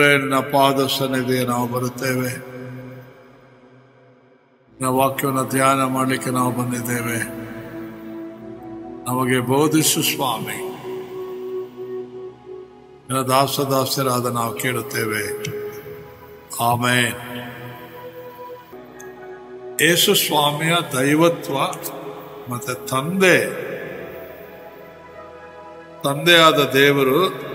ದೇವರೇ ಪಾದ ಸನ್ನಿಧಿಗೆ ನಾವು ಬರುತ್ತೇವೆ. ವಾಕ್ಯವನ್ನು ಧ್ಯಾನ ಮಾಡಲಿಕ್ಕೆ ನಾವು ಬಂದಿದ್ದೇವೆ. ನಮಗೆ ಬೋಧಿಸು ಸ್ವಾಮಿ. ನಿನ್ನ ದಾಸ ದಾಸರಾದ ನಾವು ಕೇಳುತ್ತೇವೆ. ಆಮೆ ಯೇಸು ಸ್ವಾಮಿಯ ದೈವತ್ವ ಮತ್ತೆ ತಂದೆ. ತಂದೆಯಾದ ದೇವರು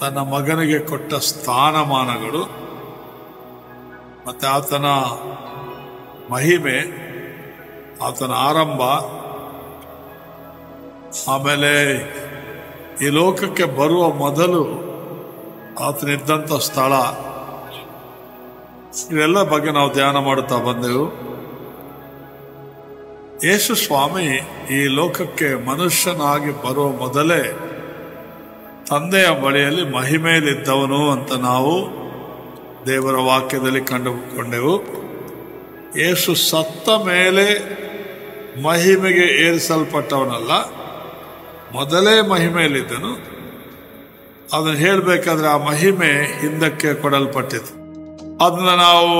ತನ್ನ ಮಗನಿಗೆ ಕೊಟ್ಟ ಸ್ಥಾನಮಾನಗಳು ಮತ್ತೆ ಆತನ ಮಹಿಮೆ, ಆತನ ಆರಂಭ, ಆಮೇಲೆ ಈ ಲೋಕಕ್ಕೆ ಬರುವ ಮೊದಲು ಆತನಿದ್ದಂಥ ಸ್ಥಳ. ಇವೆಲ್ಲ ಬಗ್ಗೆ ನಾವು ಧ್ಯಾನ ಮಾಡುತ್ತಾ ಬಂದೆವು. ಯೇಸು ಸ್ವಾಮಿ ಈ ಲೋಕಕ್ಕೆ ಮನುಷ್ಯನಾಗಿ ಬರುವ ಮೊದಲೇ ತಂದೆಯ ಬಳಿಯಲ್ಲಿ ಮಹಿಮೆಯಲ್ಲಿದ್ದವನು ಅಂತ ನಾವು ದೇವರ ವಾಕ್ಯದಲ್ಲಿ ಕಂಡುಕೊಂಡೆವು. ಯೇಸು ಸತ್ತ ಮೇಲೆ ಮಹಿಮೆಗೆ ಏರಿಸಲ್ಪಟ್ಟವನಲ್ಲ, ಮೊದಲೇ ಮಹಿಮೆಯಲ್ಲಿದ್ದನು. ಅದನ್ನು ಹೇಳಬೇಕಾದ್ರೆ ಆ ಮಹಿಮೆ ಹಿಂದಕ್ಕೆ ಕೊಡಲ್ಪಟ್ಟಿತು ಅದನ್ನ ನಾವು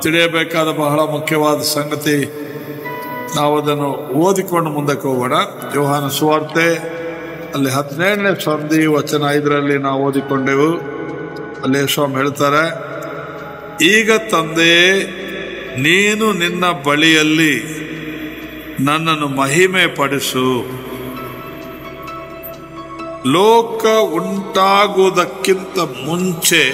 ತಿಳಿಯಬೇಕಾದ ಬಹಳ ಮುಖ್ಯವಾದ ಸಂಗತಿ ನಾವು ಅದನ್ನು ಓದಿಕೊಂಡು ಮುಂದಕ್ಕೆ ಹೋಗೋಣ. ಯೋಹಾನ ಸುವಾರ್ತೆ ಅಲ್ಲಿ ಹದಿನೇಳನೇ ಸಂಧಿ ವಚನ ಐದರಲ್ಲಿ ನಾವು ಓದಿಕೊಂಡೆವು. ಅಲ್ಲಿ ಸ್ವಾಮಿ ಹೇಳ್ತಾರೆ, ಈಗ ತಂದೆ, ನೀನು ನಿನ್ನ ಬಳಿಯಲ್ಲಿ ನನ್ನನ್ನು ಮಹಿಮೆ ಪಡಿಸು ಲೋಕ ಉಂಟಾಗುವುದಕ್ಕಿಂತ ಮುಂಚೆ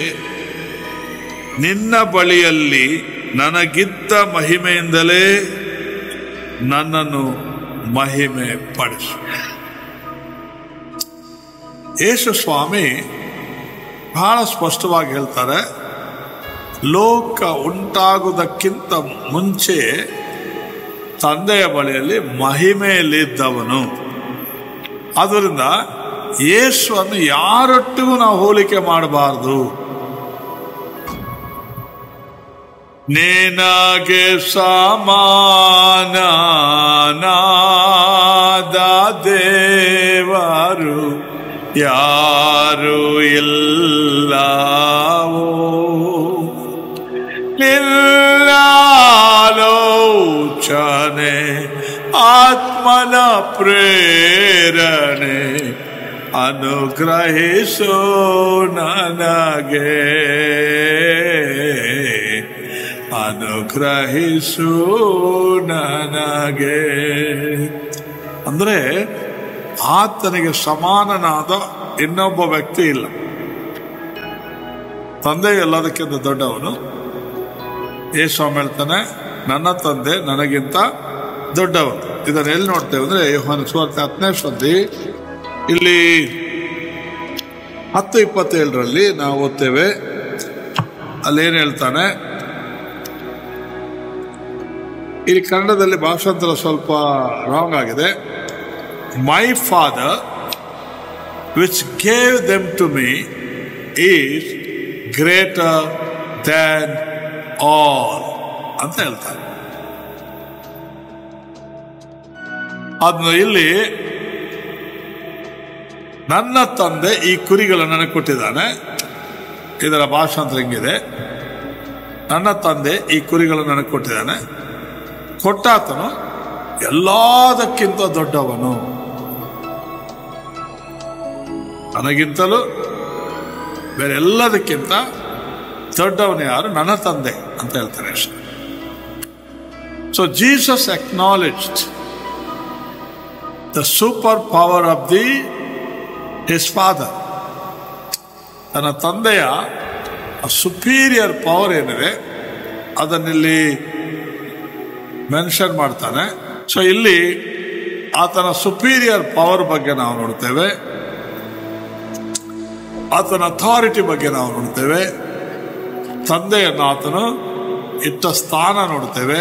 ನಿನ್ನ ಬಳಿಯಲ್ಲಿ ನನಗಿದ್ದ ಮಹಿಮೆಯಿಂದಲೇ ನನ್ನನ್ನು ಮಹಿಮೆ ಪಡಿಸು ಯೇಸು ಸ್ವಾಮಿ ಬಹಳ ಸ್ಪಷ್ಟವಾಗಿ ಹೇಳ್ತಾರೆ, ಲೋಕ ಉಂಟಾಗುವುದಕ್ಕಿಂತ ಮುಂಚೆ ತಂದೆಯ ಬಳಿಯಲ್ಲಿ ಮಹಿಮೆಯಲ್ಲಿದ್ದವನು. ಆದ್ದರಿಂದ ಯೇಸುವನ್ನು ಯಾರೊಟ್ಟಿಗೂ ನಾವು ಹೋಲಿಕೆ ಮಾಡಬಾರದು. ನೇನಗೆ ಸಮಾನ ದೇವರು ಯಾರು ಇಲ್ಲವೋ? ನಿಲ್ಲಾಲೋಚನೆ ಆತ್ಮನ ಪ್ರೇರಣೆ ಅನುಗ್ರಹಿಸೋ ನನಗೆ. ಅನುಗ್ರಹಿಸೋ ನನಗೆ. ಅಂದ್ರೆ ಆತನಿಗೆ ಸಮಾನನಾದ ಇನ್ನೊಬ್ಬ ವ್ಯಕ್ತಿ ಇಲ್ಲ. ತಂದೆ ಎಲ್ಲದಕ್ಕಿಂತ ದೊಡ್ಡವನು. ಯೇಸು ಹೇಳ್ತಾನೆ, ನನ್ನ ತಂದೆ ನನಗಿಂತ ದೊಡ್ಡವನು. ಇದನ್ನ ಎಲ್ಲಿ ನೋಡ್ತೇವೆ ಅಂದ್ರೆ ಯೋಹಾನ ಸುವಾರ್ತೆ ಹತ್ತನೇ ಸಂಧಿ ಇಲ್ಲಿ ಹತ್ತು ಇಪ್ಪತ್ತೇಳರಲ್ಲಿ ನಾವು ಓದ್ತೇವೆ. ಅಲ್ಲೇನು ಹೇಳ್ತಾನೆ, ಇಲ್ಲಿ ಕನ್ನಡದಲ್ಲಿ ಭಾಷಾಂತರ ಸ್ವಲ್ಪ ರಾಂಗ್ ಆಗಿದೆ. My father which gave them to me, is greater than all ಅಂತ ಹೇಳ್ತಾರೆ. ಅದನ್ನು ಇಲ್ಲಿ ನನ್ನ ತಂದೆ ಈ ಕುರಿಗಳನ್ನು ನನಗೆ ಕೊಟ್ಟಿದ್ದಾನೆ ಇದರ ಭಾಷಾಂತರ ಹಿಂಗಿದೆ? ನನ್ನ ತಂದೆ ಈ ಕುರಿಗಳನ್ನು ನನಗೆ ಕೊಟ್ಟಿದ್ದಾನೆ ಕೊಟ್ಟಾತನು ಎಲ್ಲದಕ್ಕಿಂತ ದೊಡ್ಡವನು. ನನಗಿಂತಲೂ ಬೇರೆಲ್ಲದಕ್ಕಿಂತ ದೊಡ್ಡವನು ಯಾರು? ನನ್ನ ತಂದೆ ಅಂತ ಹೇಳ್ತಾರೆ ಅಷ್ಟೇ. So Jesus acknowledged the super power of the his father ತನ್ನ ತಂದೆಯ ಸುಪೀರಿಯರ್ ಪವರ್ ಏನಿದೆ, ಅದನ್ನಿಲ್ಲಿ ಮೆನ್ಷನ್ ಮಾಡ್ತಾನೆ. ಸೊ ಇಲ್ಲಿ ಆತನ ಸುಪೀರಿಯರ್ ಪವರ್ ಬಗ್ಗೆ ನಾವು ನೋಡ್ತೇವೆ. ಆತನ ಅಥಾರಿಟಿ ಬಗ್ಗೆ ನಾವು ನೋಡ್ತೇವೆ. ತಂದೆಯನ್ನು ಆತನು ಇಟ್ಟ ಸ್ಥಾನ ನೋಡ್ತೇವೆ.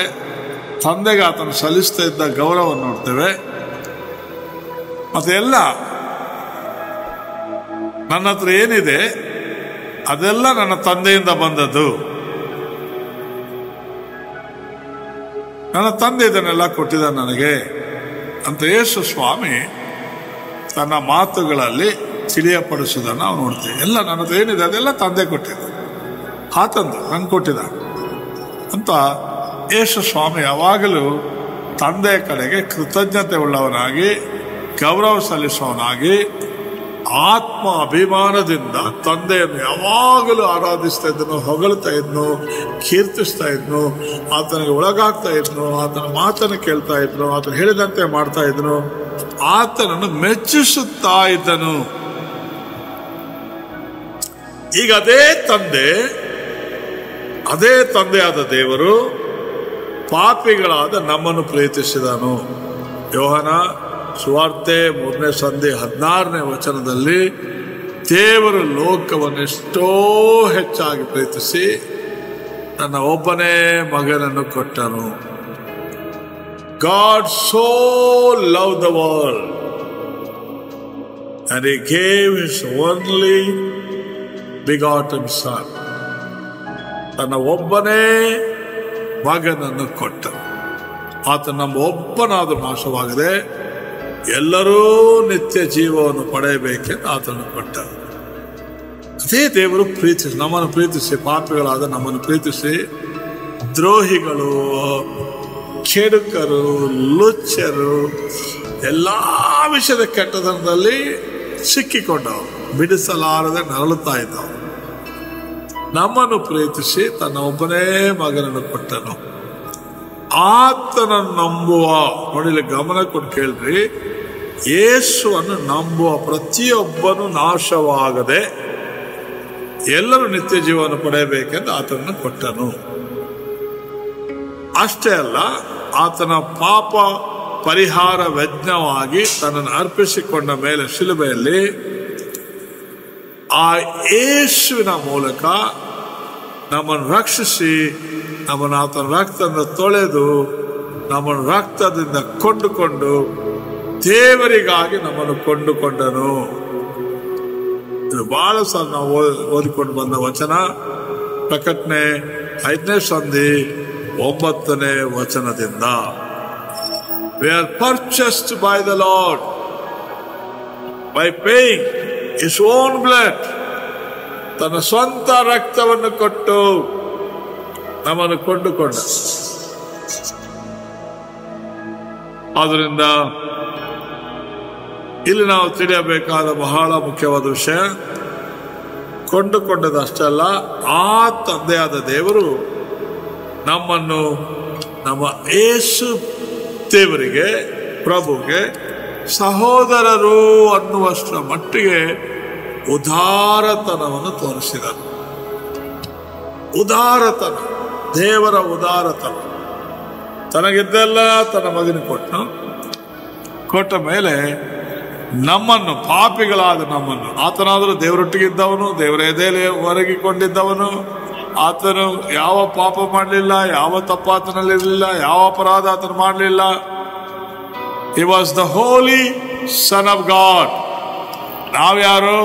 ತಂದೆಗೆ ಆತನು ಸಲ್ಲಿಸ್ತಾ ಇದ್ದ ಗೌರವ ನೋಡ್ತೇವೆ. ಮತ್ತೆಲ್ಲ ನನ್ನ ಹತ್ರ ಏನಿದೆ, ಅದೆಲ್ಲ ನನ್ನ ತಂದೆಯಿಂದ ಬಂದದ್ದು. ನನ್ನ ತಂದೆ ಇದನ್ನೆಲ್ಲ ಕೊಟ್ಟಿದ್ದ ನನಗೆ. ಅಂತ ಯೇಸು ಸ್ವಾಮಿ ತನ್ನ ಮಾತುಗಳಲ್ಲಿ ತಿಳಿಯಪಡಿಸೋದನ್ನು ನಾವು ನೋಡ್ತೇವೆ. ಎಲ್ಲ ನನ್ನದು ಏನಿದೆ ಅದೆಲ್ಲ ತಂದೆ ಕೊಟ್ಟಿದ್ದ. ಆತಂದು ನಂಗೆ ಕೊಟ್ಟಿದ್ದ. ಅಂತ ಯೇಸು ಸ್ವಾಮಿ ಯಾವಾಗಲೂ ತಂದೆಯ ಕಡೆಗೆ ಕೃತಜ್ಞತೆ ಉಳ್ಳವನಾಗಿ, ಗೌರವ ಸಲ್ಲಿಸುವವನಾಗಿ, ಆತ್ಮ ಅಭಿಮಾನದಿಂದ ತಂದೆಯನ್ನು ಯಾವಾಗಲೂ ಆರಾಧಿಸ್ತಾ ಇದ್ದನು, ಹೊಗಳ್ತಾ ಇದ್ನು ಕೀರ್ತಿಸ್ತಾ ಇದ್ನು ಆತನಿಗೆ ಒಳಗಾಗ್ತಾ ಇದ್ನು ಆತನ ಮಾತನ್ನು ಕೇಳ್ತಾ ಇದ್ನು ಆತನು ಹೇಳಿದಂತೆ ಮಾಡ್ತಾ ಇದ್ನು ಆತನನ್ನು ಮೆಚ್ಚಿಸುತ್ತಾ ಇದ್ದನು. ಈಗ ಅದೇ ತಂದೆ, ಅದೇ ತಂದೆಯಾದ ದೇವರು ಪಾಪಿಗಳಾದ ನಮ್ಮನ್ನು ಪ್ರೀತಿಸಿದನು. ಯೋಹನ ಸುವಾರ್ತೆ ಮೂರನೇ ಸಂಧಿ ಹದಿನಾರನೇ ವಚನದಲ್ಲಿ ದೇವರು ಲೋಕವನ್ನೆಷ್ಟೋ ಹೆಚ್ಚಾಗಿ ಪ್ರೀತಿಸಿ ನನ್ನ ಒಬ್ಬನೇ ಮಗನನ್ನು ಕೊಟ್ಟನು. God so love the world and he gave his only begotten son. ತನ್ನ ಒಬ್ಬನೇ ಮಗನನ್ನು ಕೊಟ್ಟ ಆತ ನಮ್ಮ ಒಬ್ಬನಾದರೂ ನಾಶವಾಗದೆ ಎಲ್ಲರೂ ನಿತ್ಯ ಜೀವವನ್ನು ಪಡೆಯಬೇಕೆಂದು ಆತನು ಕೊಟ್ಟ ಅದೇ ದೇವರು ಪ್ರೀತಿಸಿ ನಮ್ಮನ್ನು ಪ್ರೀತಿಸಿ, ಪಾಪಿಗಳಾದ ನಮ್ಮನ್ನು ಪ್ರೀತಿಸಿ, ದ್ರೋಹಿಗಳು, ಕೆಡುಕರು ಲುಚ್ಚರು ಎಲ್ಲ ವಿಷಯದ ಕೆಟ್ಟದನದಲ್ಲಿ ಸಿಕ್ಕಿಕೊಂಡವು ಬಿಡಿಸಲಾರದೆ ನರಳುತ್ತಾ ಇದ್ದವು ನಮ್ಮನ್ನು ಪ್ರೀತಿಸಿ ತನ್ನ ಒಬ್ಬನೇ ಮಗನನ್ನು ಕೊಟ್ಟನು. ಆತನ ನಂಬುವ ನೋಡಿಲಿ ಗಮನ ಕೊಟ್ಟು ಕೇಳ್ರಿ, ಯೇಸುವನ್ನು ನಂಬುವ ಪ್ರತಿಯೊಬ್ಬನು ನಾಶವಾಗದೆ ಎಲ್ಲರೂ ನಿತ್ಯ ಜೀವನ ಪಡೆಯಬೇಕೆಂದು ಆತನನ್ನು ಕೊಟ್ಟನು. ಅಷ್ಟೇ ಅಲ್ಲ, ಆತನ ಪಾಪ ಪರಿಹಾರ ಯಜ್ಞವಾಗಿ ತನ್ನನ್ನು ಅರ್ಪಿಸಿಕೊಂಡ ಮೇಲೆ ಶಿಲುಬೆಯಲ್ಲಿ ಆ ಯೇಸುವಿನ ಮೂಲಕ ನಮ್ಮನ್ನು ರಕ್ಷಿಸಿ, ನಮ್ಮನ್ನು ಆತನ ರಕ್ತದಿಂದ ತೊಳೆದು, ನಮ್ಮನ್ನು ರಕ್ತದಿಂದ ಕೊಂಡುಕೊಂಡು ದೇವರಿಗಾಗಿ ನಮ್ಮನ್ನು ಕೊಂಡುಕೊಂಡನು. ಇದು ಬಹಳ ಸಲ ನಾವು ಓದ್- ಓದಿಕೊಂಡು ಬಂದ ವಚನ. ಪ್ರಕಟಣೆ ಐದನೇ ಸಂಧಿ ಒಂಬತ್ತನೇ ವಚನದಿಂದ. We are purchased by the lord by paying his own blood ತನ್ನ ಸ್ವಂತ ರಕ್ತವನ್ನು ಕೊಟ್ಟು ನಮ್ಮನ್ನು ಕೊಂಡುಕೊಂಡ. ಆದ್ರಿಂದ ಇಲ್ಲಿ ನಾವು ತಿಳಿಯಬೇಕಾದ ಬಹಳ ಮುಖ್ಯವಾದ ವಿಷಯ, ಕೊಂಡುಕೊಂಡದಷ್ಟಲ್ಲ, ಆ ತಂದೆಯಾದ ದೇವರು ನಮ್ಮನ್ನು, ನಮ್ಮ ಏಸು ದೇವರಿಗೆ, ಪ್ರಭುಗೆ ಸಹೋದರರು ಅನ್ನುವಷ್ಟರ ಮಟ್ಟಿಗೆ ಉದಾರತನವನ್ನು ತೋರಿಸಿದನು ಉದಾರತನ, ದೇವರ ಉದಾರತನ. ತನಗಿದ್ದೆಲ್ಲ ತನ್ನ ಮಗನಿಗೆ ಕೊಟ್ಟನು. ಕೊಟ್ಟ ಮೇಲೆ ನಮ್ಮನ್ನು, ಪಾಪಿಗಳಾದ ನಮ್ಮನ್ನು, ಆತನಾದರೂ ದೇವರೊಟ್ಟಿಗಿದ್ದವನು, ದೇವರ ಎದೆಯಲ್ಲಿ ಒರಗಿಕೊಂಡಿದ್ದವನು ಆತನು ಯಾವ ಪಾಪ ಮಾಡಲಿಲ್ಲ, ಯಾವ ತಪ್ಪು ಆತನಲ್ಲಿರಲಿಲ್ಲ ಯಾವ ಅಪರಾಧ ಆತನು ಮಾಡಲಿಲ್ಲ. He was the holy son of God ನಾವ್ಯಾರು?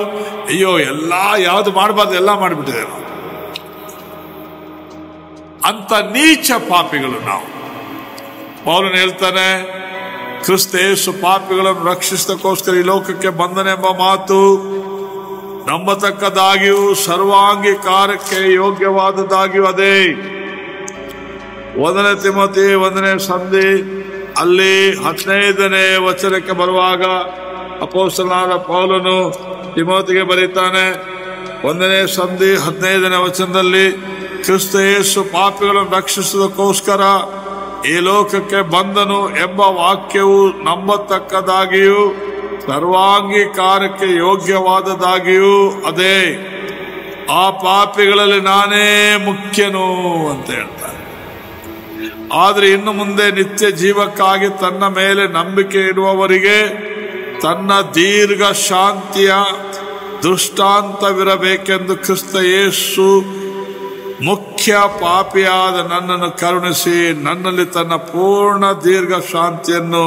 ಅಯ್ಯೋ, ಎಲ್ಲ ಯಾವ್ದು ಮಾಡಬಾರ್ದು, ಎಲ್ಲ ಮಾಡಿಬಿಟ್ಟಿದೆ ಅಂತ ನೀಚ ಪಾಪಿಗಳು ನಾವು. ಪೌಲನ್ ಹೇಳ್ತಾನೆ ಕ್ರಿಸ್ತ ಯೇಸು ಪಾಪಿಗಳನ್ನು ರಕ್ಷಿಸಿದಕ್ಕೋಸ್ಕರ ಈ ಲೋಕಕ್ಕೆ ಬಂದನೆಂಬ ಮಾತು ನಂಬತಕ್ಕದಾಗಿಯೂ ಸರ್ವಾಂಗೀಕಾರಕ್ಕೆ ಯೋಗ್ಯವಾದದ್ದಾಗಿಯೂ ಅದೇ. ಒಂದನೇ ತಿಮತಿ ಒಂದನೇ ಸಂಧಿ, ಅಲ್ಲಿ ಹದಿನೈದನೇ ವಚನಕ್ಕೆ ಬರುವಾಗ ಅಪೋಸ್ತಲನಾದ ಪೌಲನು ತಿಮೋತಿಗೆ ಬರೀತಾನೆ, ಒಂದನೇ ಸಂಧಿ ಹದಿನೈದನೇ ವಚನದಲ್ಲಿ ಕ್ರಿಸ್ತ ಯೇಸು ಪಾಪಿಗಳನ್ನು ರಕ್ಷಿಸುವುದಕ್ಕೋಸ್ಕರ ಈ ಲೋಕಕ್ಕೆ ಬಂದನು ಎಂಬ ವಾಕ್ಯವು ನಂಬತಕ್ಕದಾಗಿಯೂ ಸರ್ವಾಂಗೀಕಾರಕ್ಕೆ ಯೋಗ್ಯವಾದದಾಗಿಯೂ ಅದೇ. ಆ ಪಾಪಿಗಳಲ್ಲಿ ನಾನೇ ಮುಖ್ಯನು ಅಂತ ಹೇಳ್ತಾರೆ ಆದರೆ ಇನ್ನು ಮುಂದೆ ನಿತ್ಯ ಜೀವಕ್ಕಾಗಿ ತನ್ನ ಮೇಲೆ ನಂಬಿಕೆ ಇಡುವವರಿಗೆ ತನ್ನ ದೀರ್ಘ ಶಾಂತಿಯ ದೃಷ್ಟಾಂತವಿರಬೇಕೆಂದು ಕ್ರಿಸ್ತ ಯೇಸು ಮುಖ್ಯ ಪಾಪಿಯಾದ ನನ್ನನ್ನು ಕರುಣಿಸಿ ನನ್ನಲ್ಲಿ ತನ್ನ ಪೂರ್ಣ ದೀರ್ಘ ಶಾಂತಿಯನ್ನು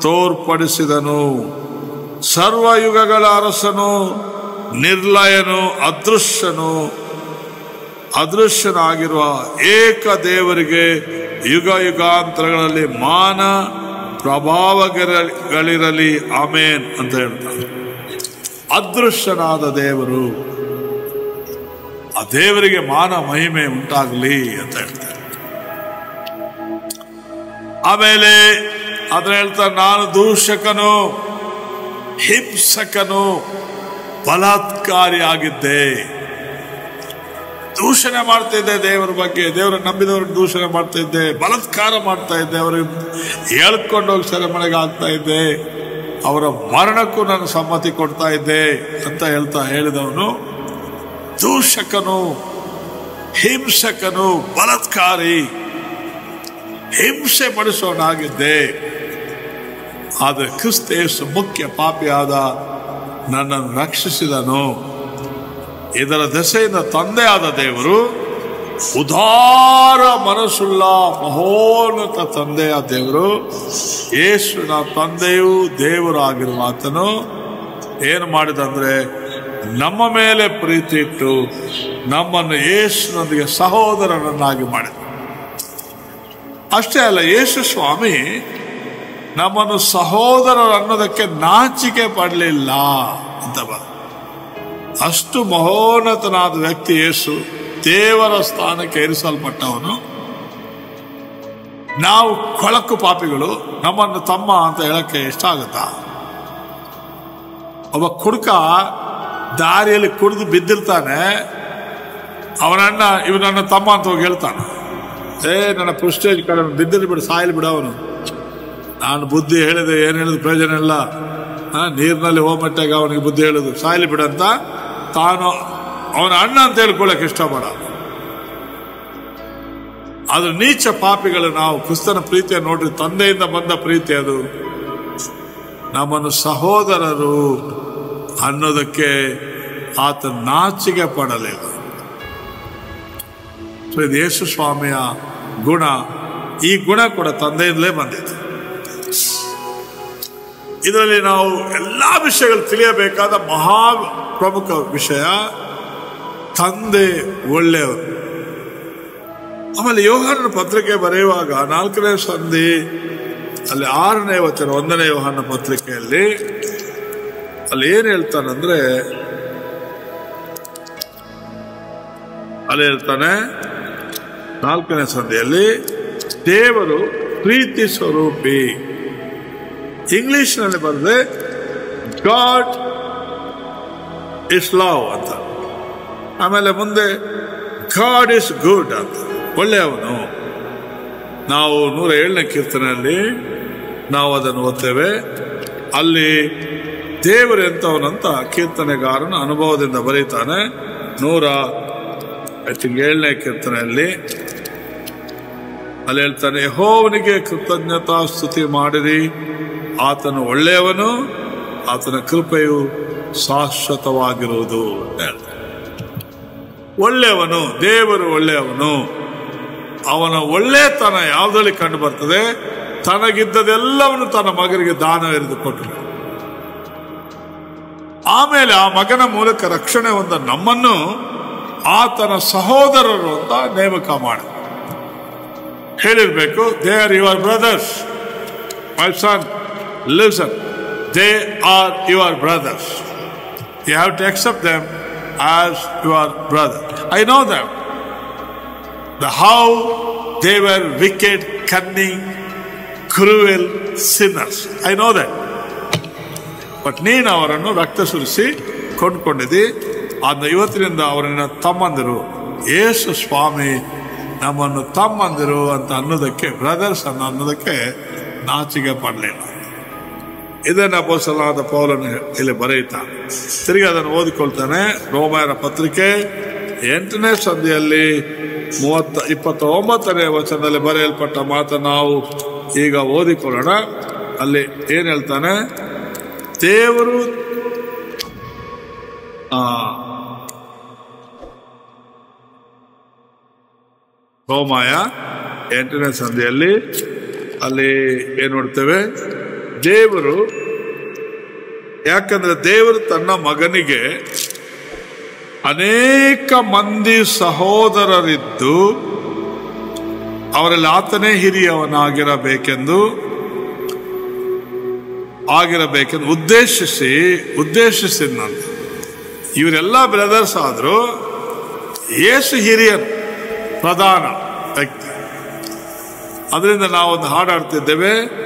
ತೋರ್ಪಡಿಸಿದನು. ಸರ್ವಯುಗಗಳ ಅರಸನು, ನಿರ್ಲಯನು, ಅದೃಶ್ಯನು, ಅದೃಶ್ಯನಾಗಿರುವ ಏಕ ದೇವರಿಗೆ ಯುಗ ಯುಗಾಂತರಗಳಲ್ಲಿ ಮಾನ ಪ್ರಭಾವಗಳಿರಲಿ ಆಮೇನ್ ಅಂತ ಹೇಳ್ತಾರೆ. ಅದೃಶ್ಯನಾದ ದೇವರು, ಆ ದೇವರಿಗೆ ಮಾನ ಮಹಿಮೆ ಉಂಟಾಗಲಿ ಅಂತ ಹೇಳ್ತಾರೆ. ಆಮೇಲೆ ಅದ್ರ ಹೇಳ್ತಾರೆ, ನಾನು ದೂಷಕನು, ಹಿಂಸಕನು, ಬಲಾತ್ಕಾರಿಯಾಗಿದ್ದೆ. ದೂಷಣೆ ಮಾಡ್ತಾ ಇದ್ದೆ ದೇವರ ಬಗ್ಗೆ. ದೇವರ ನಂಬಿದವ್ರಿಗೆ ದೂಷಣೆ ಮಾಡ್ತಾ ಇದ್ದೆ ಬಲಾತ್ಕಾರ ಮಾಡ್ತಾ ಇದ್ದೆ ಹೋಗಿ ಸೆರೆಮನೆಗೆ ಆಗ್ತಾ ಇದ್ದೆ ಅವರ ಮರಣಕ್ಕೂ ನಾನು ಸಮ್ಮತಿ ಕೊಡ್ತಾ ಇದ್ದೆ ಅಂತ ಹೇಳ್ತಾ ಹೇಳಿದವನು ದೂಷಕನು, ಹಿಂಸಕನು, ಬಲತ್ಕಾರಿ, ಹಿಂಸೆ ಪಡಿಸೋನಾಗಿದ್ದೆ ಆದರೆ ಕ್ರಿಸ್ತೇಸು ಮುಖ್ಯ ಪಾಪಿಯಾದ ನನ್ನನ್ನು ರಕ್ಷಿಸಿದನು. ಇದರ ದೆಸೆಯಿಂದ ತಂದೆಯಾದ ದೇವರು ಉದಾರ ಮನಸ್ಸುಳ್ಳ ಮಹೋನ್ನತ ತಂದೆಯ ದೇವರು. ಯೇಸುವಿನ ತಂದೆಯು ದೇವರು ಆಗಿರುವ ಆತನು ಏನು ಮಾಡಿದಂದ್ರೆ ನಮ್ಮ ಮೇಲೆ ಪ್ರೀತಿ ಇಟ್ಟು ನಮ್ಮನ್ನು ಯೇಸುನೊಂದಿಗೆ ಸಹೋದರನನ್ನಾಗಿ ಮಾಡಿದ. ಅಷ್ಟೇ ಅಲ್ಲ, ಯೇಸು ಸ್ವಾಮಿ ನಮ್ಮನ್ನು ಸಹೋದರರನ್ನೋದಕ್ಕೆ ನಾಚಿಕೆ ಪಡಲಿಲ್ಲ ಅಂತ ಅಷ್ಟು ಮಹೋನ್ನತನಾದ ವ್ಯಕ್ತಿ ಯೇಸು ದೇವರ ಸ್ಥಾನಕ್ಕೆ ಏರಿಸಲ್ಪಟ್ಟವನು. ನಾವು ಕೊಳಕು ಪಾಪಿಗಳು, ನಮ್ಮನ್ನು ತಮ್ಮ ಅಂತ ಹೇಳಕ್ಕೆ ಇಷ್ಟ ಆಗುತ್ತಾ? ಒಬ್ಬ ಕುಡುಕ ದಾರಿಯಲ್ಲಿ ಕುಡಿದು ಬಿದ್ದಿರ್ತಾನೆ. ಅವನನ್ನ, ಇವನನ್ನ ತಮ್ಮ ಅಂತ ಹೋಗಿ ಹೇಳ್ತಾನೆ. ಏ, ನನ್ನ ಪುಷ್ಟೇಜ್ ಕಡೆ ಬಿದ್ದಿರ್ ಬಿಡು, ಸಾಯಲಿ ಬಿಡು ಅವನು. ನಾನು ಬುದ್ಧಿ ಹೇಳಿದೆ, ಏನು ಹೇಳಿದ ಪ್ರಯೋಜನ ಇಲ್ಲ. ನೀರಿನಲ್ಲಿ ಹೋಗ್ಬಿಟ್ಟಾಗ ಅವನಿಗೆ ಬುದ್ಧಿ ಹೇಳುದು ಸಾಯಲಿ ಬಿಡಂತ ತಾನು ಅವನ ಅಣ್ಣ ಅಂತ ಹೇಳ್ಕೊಳ್ಳೋಕೆ ಇಷ್ಟಪಡ. ಆದ್ರೆ ನೀಚ ಪಾಪಿಗಳು ನಾವು ಕ್ರಿಸ್ತನ ಪ್ರೀತಿಯ ನೋಡ್ರಿ, ತಂದೆಯಿಂದ ಬಂದ ಪ್ರೀತಿ ಅದು. ನಮ್ಮನ್ನು ಸಹೋದರರು ಅನ್ನೋದಕ್ಕೆ ಆತ ನಾಚಿಕೆ ಪಡಲಿಲ್ಲ. ಯೇಸು ಸ್ವಾಮಿಯ ಗುಣ. ಈ ಗುಣ ಕೂಡ ತಂದೆಯಿಂದಲೇ ಬಂದಿದೆ. ಇದರಲ್ಲಿ ನಾವು ಎಲ್ಲಾ ವಿಷಯಗಳು ತಿಳಿಯಬೇಕಾದ ಮಹಾ ಪ್ರಮುಖ ವಿಷಯ ತಂದೆ ಒಳ್ಳೆಯವರು. ಆಮೇಲೆ ಯೋಹಾನನ ಪತ್ರಿಕೆ ಬರೆಯುವಾಗ ನಾಲ್ಕನೇ ಸಂಧಿ, ಅಲ್ಲಿ ಆರನೇ ವಚನ, ಒಂದನೇ ಯೋಹಾನ ಪತ್ರಿಕೆಯಲ್ಲಿ ಅಲ್ಲಿ ಏನ್ ಹೇಳ್ತಾನಂದ್ರೆ, ಅಲ್ಲಿ ಹೇಳ್ತಾನೆ ನಾಲ್ಕನೇ ಸಂಧಿಯಲ್ಲಿ, ದೇವರು ಪ್ರೀತಿ ಸ್ವರೂಪಿ. ಇಂಗ್ಲಿಷ್ನಲ್ಲಿ ಬರೆದ್ರೆ ಗಾಡ್ ಇಸ್ ಲವ್ ಅಂತ. ಆಮೇಲೆ ಮುಂದೆ ಗಾಡ್ ಇಸ್ ಗುಡ್ ಅಂತ. ಒಳ್ಳೆಯವನು. ನಾವು ನೂರ ಏಳನೇ ಕೀರ್ತನೆಯಲ್ಲಿ ನಾವು ಅದನ್ನು ಓದ್ತೇವೆ. ಅಲ್ಲಿ ದೇವರು ಎಂತವನಂತ ಕೀರ್ತನೆಗಾರನ ಅನುಭವದಿಂದ ಬರೀತಾನೆ. ನೂರ, ಐ ಥಿಂಕ್ ಏಳನೇ ಕೀರ್ತನೆಯಲ್ಲಿ ಅಲ್ಲಿ ಹೇಳ್ತಾನೆ, ಯಹೋವನಿಗೆ ಕೃತಜ್ಞತಾ ಸ್ತುತಿ ಮಾಡಿರಿ. ಆತನು ಒಳ್ಳೆಯವನು, ಆತನ ಕೃಪೆಯು ಶಾಶ್ವತವಾಗಿರುವುದು ಅಂತ ಹೇಳ್ತಾರೆ ಒಳ್ಳೆಯವನು, ದೇವರು ಒಳ್ಳೆಯವನು. ಅವನ ಒಳ್ಳೆತನ ಯಾವುದರಲ್ಲಿ ಕಂಡು ಬರ್ತದೆ? ತನಗಿದ್ದದೆಲ್ಲವನ್ನು ತನ್ನ ಮಗನಿಗೆ ದಾನ ಎರೆದು ಕೊಟ್ಟರು ಆಮೇಲೆ ಆ ಮಗನ ಮೂಲಕ ರಕ್ಷಣೆ ಹೊಂದ ನಮ್ಮನ್ನು ಆತನ ಸಹೋದರರು ಅಂತ ನೇಮಕ ಮಾಡ. ಹೇಳಿರ್ಬೇಕು they are your brothers my son listen they are your brothers you have to accept them as your brother. I know them. The how they were wicked, cunning, cruel sinners. I know that. But ನೀನು ಅವರನ್ನು ರಕ್ತ ಸುರಿಸಿ ಕೊಂಡ್ಕೊಂಡಿದ್ದಿ ಅದ ಇವತ್ತಿನಿಂದ ಅವರನ್ನ ತಮ್ಮಂದಿರು ಯೇಸು ಸ್ವಾಮಿ ನಮ್ಮನ್ನು ತಮ್ಮಂದಿರು ಅಂತ ಅನ್ನೋದಕ್ಕೆ ಬ್ರದರ್ಸ್ ಅನ್ನ ಅನ್ನೋದಕ್ಕೆ ನಾಚಿಕೆ ಪಡಲಿಲ್ಲ ಇದನ್ನ ಅಪೋಸಲಾದ ಪೌಲನ್ನು ಇಲ್ಲಿ ಬರೆಯುತ್ತಾನೆ ತಿರುಗಿ ಅದನ್ನು ಓದಿಕೊಳ್ತಾನೆ. ರೋಮಾಯರ ಪತ್ರಿಕೆ ಎಂಟನೇ ಸಂಧಿಯಲ್ಲಿ ಮೂವತ್ತ ಇಪ್ಪತ್ತ ಒಂಬತ್ತನೇ ವಚನದಲ್ಲಿ ಬರೆಯಲ್ಪಟ್ಟ ಮಾತನ್ನು ನಾವು ಈಗ ಓದಿಕೊಳ್ಳೋಣ. ಅಲ್ಲಿ ಏನು ಹೇಳ್ತಾನೆ? ದೇವರು ರೋಮಾಯ ಎಂಟನೇ ಸಂಧಿಯಲ್ಲಿ ಅಲ್ಲಿ ಏನು ನೋಡ್ತೇವೆ? ದೇವರು, ಯಾಕಂದ್ರೆ ದೇವರು ತನ್ನ ಮಗನಿಗೆ ಅನೇಕ ಮಂದಿ ಸಹೋದರರಿದ್ದು, ಅವರಲ್ಲಿ ಆತನೇ ಹಿರಿಯವನಾಗಿರಬೇಕೆಂದು ಆಗಿರಬೇಕೆಂದು ಉದ್ದೇಶಿಸಿ ಉದ್ದೇಶಿಸಿದಂತೆ ಇವರೆಲ್ಲ ಬ್ರದರ್ಸ್ ಆದರೂ ಯೇಸು ಹಿರಿಯ ಪ್ರಧಾನ ವ್ಯಕ್ತಿ. ಅದರಿಂದ ನಾವೊಂದು ಹಾಡಾಡ್ತಿದ್ದೇವೆ.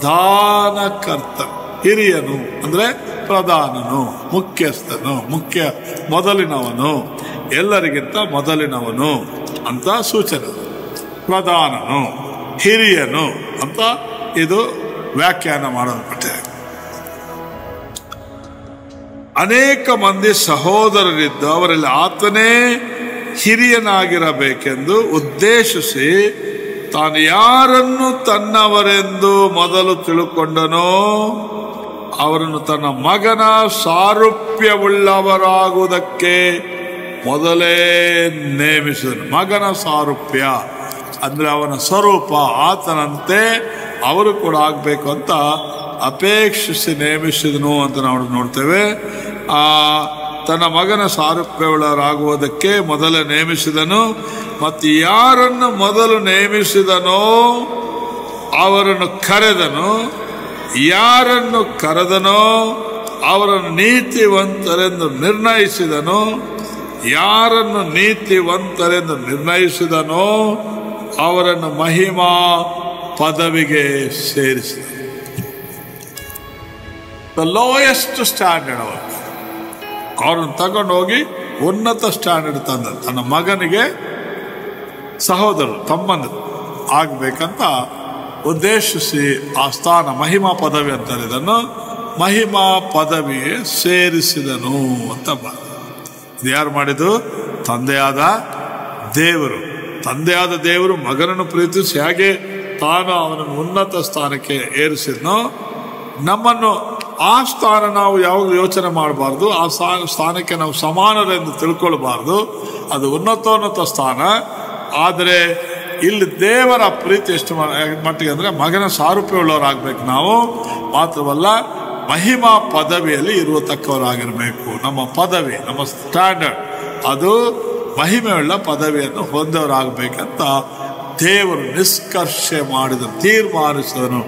ಪ್ರಧಾನ ಕರ್ತ ಹಿರಿಯನು, ಅಂದ್ರೆ ಪ್ರಧಾನನು, ಮುಖ್ಯಸ್ಥನು, ಮುಖ್ಯ ಮೊದಲಿನವನು, ಎಲ್ಲರಿಗಿಂತ ಮೊದಲಿನವನು ಅಂತ ಸೂಚನೆ. ಪ್ರಧಾನನು, ಹಿರಿಯನು ಅಂತ ಇದು ವ್ಯಾಖ್ಯಾನ ಮಾಡಲ್ಪಟ್ಟಿದೆ ಅನೇಕ ಮಂದಿ ಸಹೋದರರಿದ್ದು, ಅವರಲ್ಲಿ ಆತನೇ ಹಿರಿಯನಾಗಿರಬೇಕೆಂದು ಉದ್ದೇಶಿಸಿ ತಾನು ಯಾರನ್ನು ತನ್ನವರೆಂದು ಮೊದಲು ತಿಳುಕೊಂಡನೋ, ಅವರನ್ನು ತನ್ನ ಮಗನ ಸಾರೂಪ್ಯವುಳ್ಳವರಾಗುವುದಕ್ಕೆ ಮೊದಲೇ ನೇಮಿಸಿದನು. ಮಗನ ಸಾರೂಪ್ಯ ಅಂದ್ರೆ ಅವನ ಸ್ವರೂಪ, ಆತನಂತೆ ಅವರು ಕೂಡ ಆಗಬೇಕು ಅಂತ ಅಪೇಕ್ಷಿಸಿ ನೇಮಿಸಿದನು ಅಂತ ನಾವು ನೋಡ್ತೇವೆ. ಆ ತನ್ನ ಮಗನ ಸಾರುಪ್ಯವಳರಾಗುವುದಕ್ಕೆ ಮೊದಲು ನೇಮಿಸಿದನು. ಮತ್ತು ಯಾರನ್ನು ಮೊದಲು ನೇಮಿಸಿದನೋ ಅವರನ್ನು ಕರೆದನು. ಯಾರನ್ನು ಕರೆದನೋ ಅವರನ್ನು ನೀತಿವಂತರೆಂದು ನಿರ್ಣಯಿಸಿದನು. ಯಾರನ್ನು ನೀತಿವಂತರೆಂದು ನಿರ್ಣಯಿಸಿದನೋ ಅವರನ್ನು ಮಹಿಮಾ ಪದವಿಗೆ ಸೇರಿಸಿದ ದ ಲೋಯೆಸ್ಟ್ ಸ್ಟ್ಯಾಂಡರ್ಡ್ ಅವರು ಅವ್ರನ್ನ ತಗೊಂಡೋಗಿ ಉನ್ನತ ಸ್ಟ್ಯಾಂಡರ್ಡ್ ತಂದ. ತನ್ನ ಮಗನಿಗೆ ಸಹೋದರರು ತಮ್ಮಂದು ಆಗಬೇಕಂತ ಉದ್ದೇಶಿಸಿ ಆ ಸ್ಥಾನ ಮಹಿಮಾ ಪದವಿ ಅಂತಾರೆ ಇದನ್ನು ಮಹಿಮಾ ಪದವಿ ಸೇರಿಸಿದನು ಅಂತ ಇದು ಯಾರು ಮಾಡಿದ್ದು? ತಂದೆಯಾದ ದೇವರು. ತಂದೆಯಾದ ದೇವರು ಮಗನನ್ನು ಪ್ರೀತಿಸಿ ಹೇಗೆ ತಾನು ಅವನನ್ನು ಉನ್ನತ ಸ್ಥಾನಕ್ಕೆ ಏರಿಸಿದನು. ನಮ್ಮನ್ನು ಆ ಸ್ಥಾನ ನಾವು ಯಾವಾಗಲೂ ಯೋಚನೆ ಮಾಡಬಾರ್ದು, ಆ ಸ್ಥಾನ ಸ್ಥಾನಕ್ಕೆ ನಾವು ಸಮಾನರೆಂದು ತಿಳ್ಕೊಳ್ಬಾರ್ದು. ಅದು ಉನ್ನತೋನ್ನತ ಸ್ಥಾನ. ಆದರೆ ಇಲ್ಲಿ ದೇವರ ಪ್ರೀತಿ ಎಷ್ಟು ಮಟ್ಟಿಗೆ ಅಂದರೆ ಮಗನ ಸಾರೂಪ್ಯವುಳ್ಳವರಾಗಬೇಕು ನಾವು. ಮಾತ್ರವಲ್ಲ, ಮಹಿಮಾ ಪದವಿಯಲ್ಲಿ ಇರುವತಕ್ಕವರಾಗಿರಬೇಕು. ನಮ್ಮ ಪದವಿ, ನಮ್ಮ ಸ್ಟ್ಯಾಂಡರ್ಡ್ ಅದು ಮಹಿಮೆಯುಳ್ಳ ಪದವಿಯನ್ನು ಹೊಂದವರಾಗಬೇಕಂತ ದೇವರು ನಿಷ್ಕರ್ಷೆ ಮಾಡಿದ ತೀರ್ಮಾನಿಸಿದನು.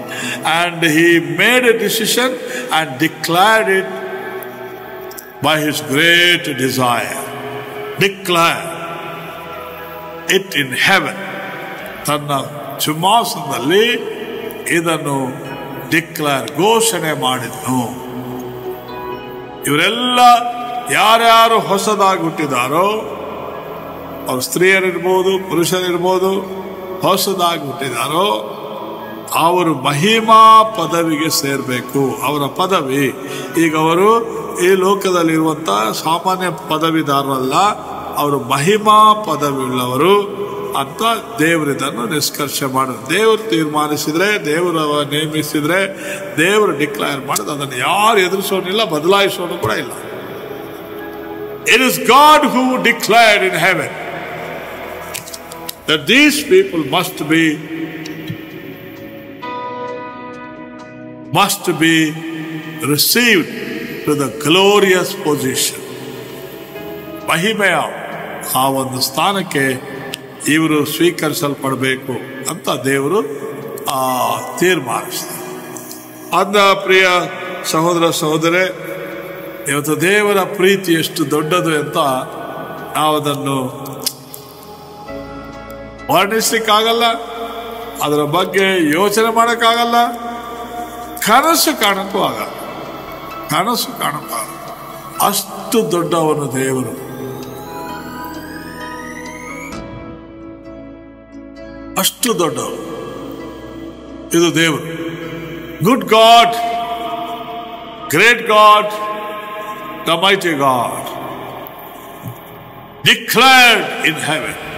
And he made a decision and declared it by his great desire declare it in heaven ತನ್ನ ಸಿಂಹಾಸನದಲ್ಲಿ ಇದನ್ನು ಡಿಕ್ಲೇರ್ ಘೋಷಣೆ ಮಾಡಿದ್ನು. ಇವರೆಲ್ಲ ಯಾರ್ಯಾರು ಹೊಸದಾಗಿ ಹುಟ್ಟಿದಾರೋ, ಅವ್ರು ಸ್ತ್ರೀಯರಿರ್ಬೋದು, ಪುರುಷರಿರ್ಬೋದು ಹೊಸದಾಗಿ ಹುಟ್ಟಿದಾರೋ ಅವರು ಮಹಿಮಾ ಪದವಿಗೆ ಸೇರಬೇಕು. ಅವರ ಪದವಿ, ಈಗ ಅವರು ಈ ಲೋಕದಲ್ಲಿರುವಂಥ ಸಾಮಾನ್ಯ ಪದವಿದಾರರಲ್ಲ ಅವರು ಮಹಿಮಾ ಪದವಿಯುಳ್ಳವರು ಅಂತ ದೇವರಿದನ್ನು ನಿಷ್ಕರ್ಷ ಮಾಡೋದು ದೇವರು ತೀರ್ಮಾನಿಸಿದ್ರೆ, ದೇವರ ನೇಮಿಸಿದ್ರೆ, ದೇವರು ಡಿಕ್ಲೇರ್ ಮಾಡೋದು ಅದನ್ನು ಯಾರು ಎದುರಿಸೋನಿಲ್ಲ ಬದಲಾಯಿಸೋನು ಕೂಡ ಇಲ್ಲ. It is God who declared in heaven that these people must be must be received to the glorious position. ಮಹಿಮೆಯ ಆ ಒಂದು ಸ್ಥಾನಕ್ಕೆ ಇವರು ಸ್ವೀಕರಿಸಲ್ಪಡಬೇಕು ಅಂತ ದೇವರು, ಆ ತೀರ್ಮಾನಿಸಿದ ಅದ ಪ್ರಿಯ ಸಹೋದರ ಸಹೋದರೇ, ಇವತ್ತು ದೇವರ ಪ್ರೀತಿ ಎಷ್ಟು ದೊಡ್ಡದು ಅಂತ ನಾವು ಅದನ್ನು ವರ್ಣಿಸ್ಲಿಕ್ಕಾಗಲ್ಲ ಅದರ ಬಗ್ಗೆ ಯೋಚನೆ ಮಾಡೋಕ್ಕಾಗಲ್ಲ, ಕನಸು ಕಾಣಕ್ಕೂ ಆಗಲ್ಲ. ಕನಸು ಆಗಲ್ಲ. ಅಷ್ಟು ದೊಡ್ಡವನು ದೇವರು. ಅಷ್ಟು ದೊಡ್ಡವರು ಇದು ದೇವರು. Good God great God the mighty God declared in heaven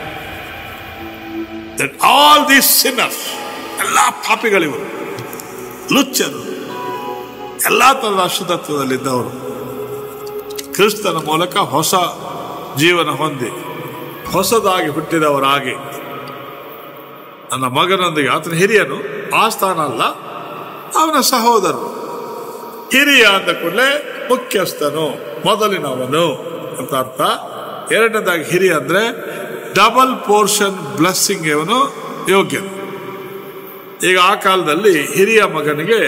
that all these sinners ಎಲ್ಲ ಪಾಪಿಗಳಿವರು ಲುಚ್ಚರು ಎಲ್ಲ ತರದ ಅಶುದ್ಧತ್ವದಲ್ಲಿದ್ದವರು, ಕ್ರಿಸ್ತನ ಮೂಲಕ ಹೊಸ ಜೀವನ ಹೊಂದಿ, ಹೊಸದಾಗಿ ಹುಟ್ಟಿದವರಾಗಿ, ನನ್ನ ಮಗನೊಂದಿಗೆ ಆತನ ಹಿರಿಯನು ಆ ಸ್ಥಾನ ಅಲ್ಲ, ಅವನ ಸಹೋದರರು. ಹಿರಿಯ ಅಂದ ಕೂಡಲೇ ಮುಖ್ಯಸ್ಥನು, ಮೊದಲಿನವನು ಅಂತ ಅರ್ಥ. ಎರಡನೇದಾಗಿ ಹಿರಿಯ ಅಂದ್ರೆ ಡಬಲ್ ಪೋರ್ಷನ್ ಬ್ಲೆಸ್ಸಿಂಗ್ ಇವನು ಯೋಗ್ಯನು. ಈಗ ಆ ಕಾಲದಲ್ಲಿ ಹಿರಿಯ ಮಗನಿಗೆ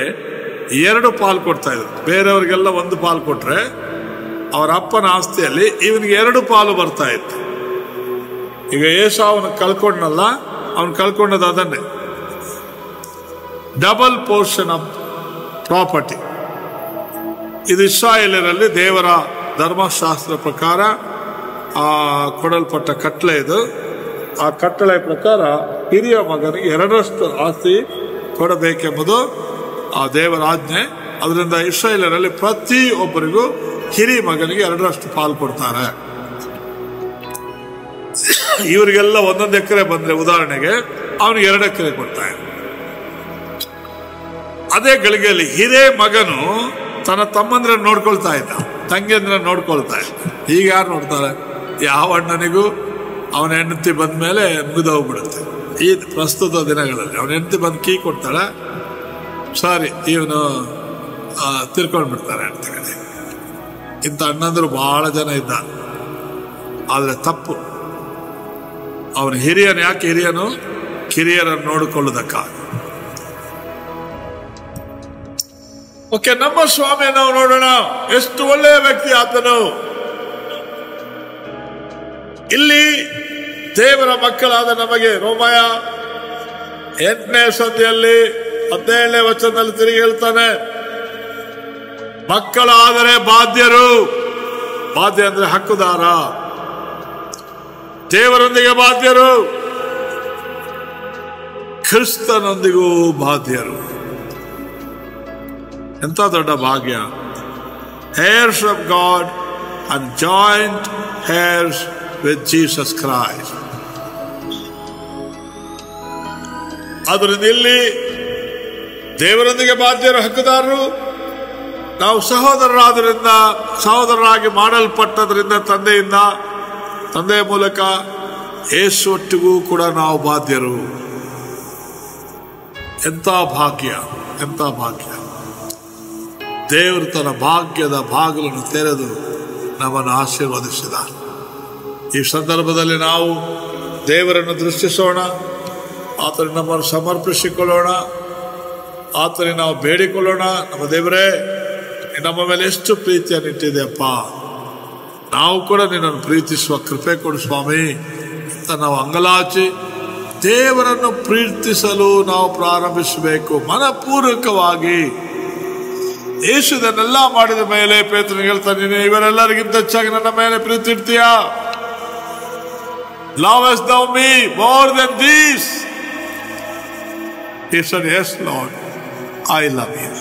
ಎರಡು ಪಾಲು ಕೊಡ್ತಾ ಇದ್ರು. ಬೇರೆಯವರಿಗೆಲ್ಲ ಒಂದು ಪಾಲು ಕೊಟ್ರೆ ಅವರ ಅಪ್ಪನ ಆಸ್ತಿಯಲ್ಲಿ ಇವನಿಗೆ ಎರಡು ಪಾಲು ಬರ್ತಾ ಇತ್ತು. ಈಗ ಏಷ ಅವನು ಕಳ್ಕೊಂಡಲ್ಲ ಅವನು ಕಳ್ಕೊಂಡದ್ದು ಅದನ್ನೇ. Double portion of property. ಇದು ಇಸ್ರಾಯೇಲರಲ್ಲಿ ದೇವರ ಧರ್ಮಶಾಸ್ತ್ರ ಪ್ರಕಾರ ಆ ಕೊಡಲ್ಪಟ್ಟ ಕಟ್ಟಳೆ ಇದು. ಆ ಕಟ್ಟಳೆ ಪ್ರಕಾರ ಹಿರಿಯ ಮಗನಿಗೆ ಎರಡರಷ್ಟು ಆಸ್ತಿ ಕೊಡಬೇಕೆಂಬುದು ಆ ದೇವರ ಆಜ್ಞೆ. ಅದರಿಂದ ಇಸ್ರಾಯೇಲರಲ್ಲಿ ಪ್ರತಿ ಒಬ್ಬರಿಗೂ ಹಿರಿಯ ಮಗನಿಗೆ ಎರಡರಷ್ಟು ಪಾಲು ಕೊಡ್ತಾರೆ. ಇವರಿಗೆಲ್ಲ ಒಂದೊಂದು ಎಕರೆ ಬಂದ್ರೆ ಉದಾಹರಣೆಗೆ ಅವನಿಗೆ ಎರಡು ಎಕರೆ ಕೊಡ್ತಾರೆ ಅದೇ ಗಳಿಗೆಯಲ್ಲಿ ಹಿರೇ ಮಗನು ತನ್ನ ತಮ್ಮಂದ್ರ ನೋಡ್ಕೊಳ್ತಾ ಇದ್ದ ತಂಗಿಯಂದ್ರ ನೋಡ್ಕೊಳ್ತಾ ಇದ್ದ. ಈಗ ಯಾರು ನೋಡ್ತಾರೆ? ಯಾವ ಅಣ್ಣನಿಗೂ ಅವನ ಹೆಂಡತಿ ಬಂದ ಮೇಲೆ ಮುಗಿದೋಗ್ಬಿಡುತ್ತೆ ಈ ಪ್ರಸ್ತುತ ದಿನಗಳಲ್ಲಿ ಅವನ ಹೆಂಡತಿ ಬಂದು ಕೀ ಕೊಡ್ತಾಳೆ. ಸಾರಿ, ಇವನು ತಿರ್ಕೊಂಡ್ಬಿಡ್ತಾರೆ ಹೆಂಡತಿಗಳಿಗೆ ಇಂಥ ಅಣ್ಣಂದ್ರು ಭಾಳ ಜನ ಇದ್ದ ಆದರೆ ತಪ್ಪು. ಅವನ ಹಿರಿಯನು ಯಾಕೆ ಹಿರಿಯನು? ಕಿರಿಯರನ್ನು ನೋಡಿಕೊಳ್ಳುವುದಕ್ಕಾಗಿ ಓಕೆ, ನಮ್ಮ ಸ್ವಾಮಿ ನಾವು ನೋಡೋಣ. ಎಷ್ಟು ಒಳ್ಳೆಯ ವ್ಯಕ್ತಿ ಆತನು. ಇಲ್ಲಿ ದೇವರ ಮಕ್ಕಳಾದ ನಮಗೆ ರೋಮಯ ಎಂಟನೇ ಸಂಧಿಯಲ್ಲಿ ಹದಿನೇಳನೇ ವಚನದಲ್ಲಿ ತಿರುಗಿ ಹೇಳ್ತಾನೆ, ಮಕ್ಕಳಾದರೆ ಬಾಧ್ಯರು. ಬಾಧ್ಯ ಅಂದ್ರೆ ಹಕ್ಕುದಾರ. ದೇವರೊಂದಿಗೆ ಬಾಧ್ಯರು, ಕ್ರಿಸ್ತನೊಂದಿಗೂ ಬಾಧ್ಯರು. ಎಂತ ದೊಡ್ಡ ಭಾಗ್ಯ. Heirs of God and joint heirs with Jesus Christ ಅದರಿಂದ ಇಲ್ಲಿ ದೇವರೊಂದಿಗೆ ಬಾಧ್ಯರು ಹಕ್ಕುದಾರರು, ನಾವು ಸಹೋದರರಾದ್ರಿಂದ, ಸಹೋದರರಾಗಿ ಮಾಡಲ್ಪಟ್ಟದ್ರಿಂದ ತಂದೆಯಿಂದ, ತಂದೆಯ ಮೂಲಕ ಏಸೊಟ್ಟಿಗೂ ಕೂಡ ನಾವು ಬಾಧ್ಯರು. ಎಂತ ಭಾಗ್ಯ ಎಂತ ಭಾಗ್ಯ. ದೇವರು ತನ್ನ ಭಾಗ್ಯದ ಬಾಗಿಲನ್ನು ತೆರೆದು ನಮ್ಮನ್ನು ಆಶೀರ್ವದಿಸಿದ. ಈ ಸಂದರ್ಭದಲ್ಲಿ ನಾವು ದೇವರನ್ನು ದೃಷ್ಟಿಸೋಣ ಆತನ ನಮ್ಮನ್ನು ಸಮರ್ಪಿಸಿಕೊಳ್ಳೋಣ, ಆತನಿಗೆ ನಾವು ಬೇಡಿಕೊಳ್ಳೋಣ. ನಮ್ಮ ದೇವರೇ ನಮ್ಮ ಮೇಲೆ ಎಷ್ಟು ಪ್ರೀತಿಯನ್ನು ಇಟ್ಟಿದೆಯಪ್ಪ ನಾವು ಕೂಡ ನಿನ್ನನ್ನು ಪ್ರೀತಿಸುವ ಕೃಪೆ ಕೊಡು ಸ್ವಾಮಿ. ಅಂತ ನಾವು ಅಂಗಲಾಚಿ ದೇವರನ್ನು ಪ್ರೀತಿಸಲು ನಾವು ಪ್ರಾರಂಭಿಸಬೇಕು ಮನಪೂರ್ವಕವಾಗಿ. ದೇಶದನ್ನೆಲ್ಲ ಮಾಡಿದ ಮೇಲೆ ಪೇತ್ರನಿಗೆ ಹೇಳ್ತಾನೆ ಇವರೆಲ್ಲರಿಗಿಂತ ಹೆಚ್ಚಾಗಿ ನನ್ನ ಮೇಲೆ ಪ್ರೀತಿ ಇಡ್ತೀಯಾ? Love thou me more than this? He said, Yes, Lord, I love you.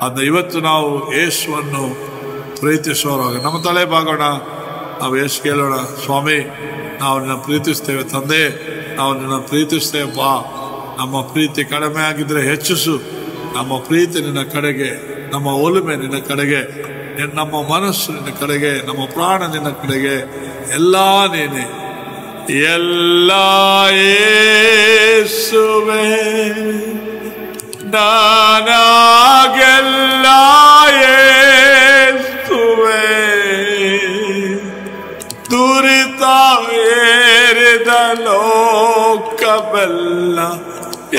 ಅದನ್ನ ಇವತ್ತು ನಾವು ಯೇಸುವನ್ನು ಪ್ರೀತಿಸುವಾಗ ನಮ್ಮ ತಲೆ ಬಾಗೋಣ. ನಾವು ಯೇಸು ಕೇಳೋಣ ಸ್ವಾಮಿ ನಾವು ನಿನ್ನ ಪ್ರೀತಿಸ್ತೇವೆ. ತಂದೆ ನಾವು ನಿನ್ನ ಬಾ. ನಮ್ಮ ಪ್ರೀತಿ ಕಡಿಮೆ ಆಗಿದ್ರೆ ಹೆಚ್ಚಿಸು. ನಮ್ಮ ಪ್ರೀತಿ ನಿನ್ನ ಕಡೆಗೆ ನಮ್ಮ ಒಲುಮೆ ನಿನ್ನ ಕಡೆಗೆ ನಮ್ಮ ಮನಸ್ಸು ನಿನ್ನ ಕಡೆಗೆ ನಮ್ಮ ಪ್ರಾಣ ನಿನ್ನ ಕಡೆಗೆ ಎಲ್ಲ ನೀನೆ ಎಲ್ಲ ಯೇಸುವೆ ನಾನಾಗೆಲ್ಲ ಯೇಸುವೆ ದುರಿತ ಏರಿದ ಲೋಕವೆಲ್ಲ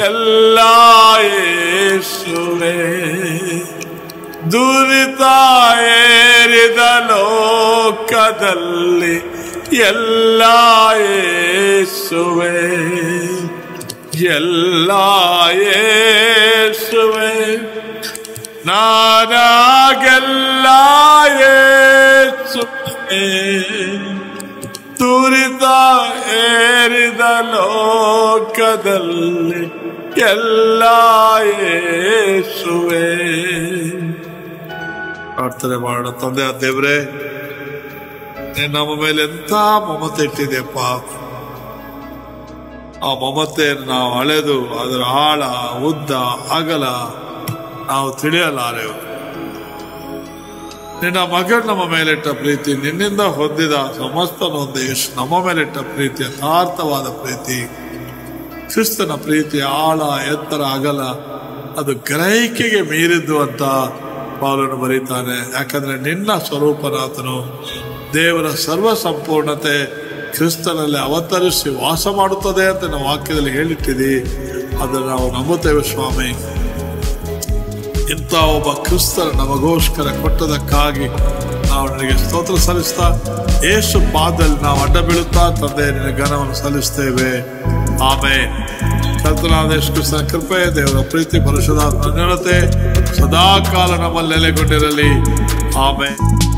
ಎಲ್ಲ ಯೇಸುವೆ ದುರಿತ ಏರಿದ ಲೋಕದಲ್ಲಿ ಎಲ್ಲ ಯೇಸುವೆ ಎಲ್ಲ ಯೇಸುವೆ ನಾನಾಗೆಲ್ಲ ಯೇಸುವೆ ತುರಿತ ಏರಿದ ಲೋಕದಲ್ಲಿ ಎಲ್ಲ ಯೇಸುವೆ ಪ್ರಾರ್ಥನೆ ಮಾಡೋಣ ತಂದೆ ಆ ದೇವ್ರೆ ನೀನ್ ನಮ್ಮ ಮೇಲೆ ಎಂತ ಮಮತೆ ಇಟ್ಟಿದೆಯಪ್ಪ? ಆ ಮಮತೆಯನ್ನು ನಾವು ಅಳೆದು, ಅದರ ಆಳ, ಉದ್ದ, ಅಗಲ ನಾವು ತಿಳಿಯಲಾರೆವು ನಿನ್ನ ಮಗಳು ನಮ್ಮ ಮೇಲಿಟ್ಟ ಪ್ರೀತಿ, ನಿನ್ನಿಂದ ಹೊಂದಿದ ಸಮಸ್ತ ನೊಂದೇಶ್ ನಮ್ಮ ಮೇಲಿಟ್ಟ ಪ್ರೀತಿ, ಯಥಾರ್ಥವಾದ ಪ್ರೀತಿ. ಕ್ರಿಸ್ತನ ಪ್ರೀತಿ ಆಳ, ಎತ್ತರ, ಅಗಲ, ಅದು ಗ್ರಹಿಕೆಗೆ ಮೀರಿದ್ದು ಅಂತ ಪಾಲನ್ನು ಬರೀತಾನೆ. ಯಾಕಂದ್ರೆ ನಿನ್ನ ಸ್ವರೂಪನಾಥನು ದೇವರ ಸರ್ವ ಸಂಪೂರ್ಣತೆ ಕ್ರಿಸ್ತನಲ್ಲಿ ಅವತರಿಸಿ ವಾಸ ಮಾಡುತ್ತದೆ ಅಂತ ನಾವು ವಾಕ್ಯದಲ್ಲಿ ಹೇಳಿಟ್ಟಿರಿ ಅದನ್ನು ನಾವು ನಂಬುತ್ತೇವೆ ಸ್ವಾಮಿ. ಇಂಥ ಒಬ್ಬ ಕ್ರಿಸ್ತರ ನಮಗೋಸ್ಕರ ಕೊಟ್ಟದಕ್ಕಾಗಿ ನಾವು ನನಗೆ ಸ್ತೋತ್ರ ಸಲ್ಲಿಸ್ತಾ, ಏಸು ಪಾದಲ್ಲಿ ನಾವು ಅಡ್ಡ ಬೀಳುತ್ತಾ, ತಂದೆ, ನಿನ್ನ ಘನವನ್ನು ಸಲ್ಲಿಸ್ತೇವೆ. ಆಮೇಲೆ ಕರ್ತನಾದೇಶ ಕೃಷ್ಣ ಕೃಪೆ, ದೇವರ ಪ್ರೀತಿ ಪರಿಶುದ್ಧ ಸದಾ ಸದಾಕಾಲ ನಮ್ಮಲ್ಲಿ ನೆಲೆಗೊಂಡಿರಲಿ. ಆಮೇಲೆ